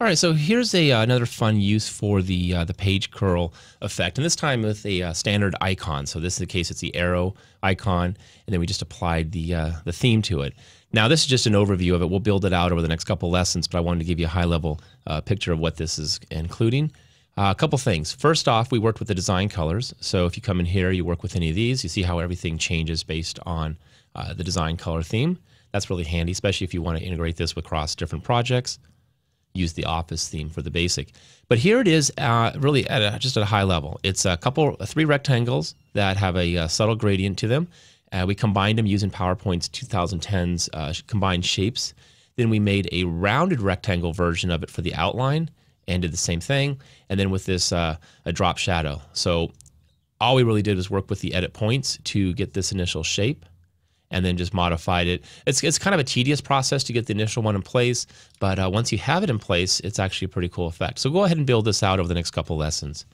All right, so here's a uh, another fun use for the uh, the page curl effect, and this time with a uh, standard icon. So this is the case; it's the arrow icon, and then we just applied the uh, the theme to it. Now this is just an overview of it. We'll build it out over the next couple lessons, but I wanted to give you a high level uh, picture of what this is including. Uh, a couple things. First off, we worked with the design colors. So if you come in here, you work with any of these, you see how everything changes based on the design color theme. That's really handy, especially if you want to integrate this across different projects use the office theme for the basic. But here it is, uh, really at a, just at a high level. It's a couple, three rectangles that have a, a uh, subtle gradient to them. Uh, we combined them using PowerPoint's 2010's uh, combined shapes. Then we made a rounded rectangle version of it for the outline and did the same thing. And then with this, uh, a drop shadow. So all we really did was work with the edit points to get this initial shape and then just modified it. It's, it's kind of a tedious process to get the initial one in place, but uh, once you have it in place, it's actually a pretty cool effect. So go ahead and build this out over the next couple lessons.